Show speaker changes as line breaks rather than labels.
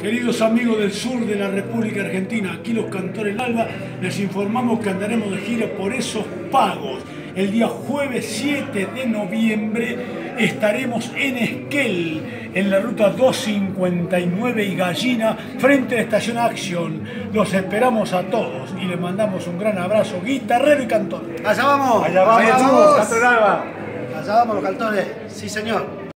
Queridos amigos del sur de la República Argentina, aquí los cantores Alba, les informamos que andaremos de gira por esos pagos. El día jueves 7 de noviembre estaremos en Esquel, en la ruta 259 y Gallina, frente a estación Action. Los esperamos a todos y les mandamos un gran abrazo, guitarrero y cantor.
Allá vamos.
Allá vamos,
Allá vamos.
Alba.
Allá vamos los cantores. Sí, señor.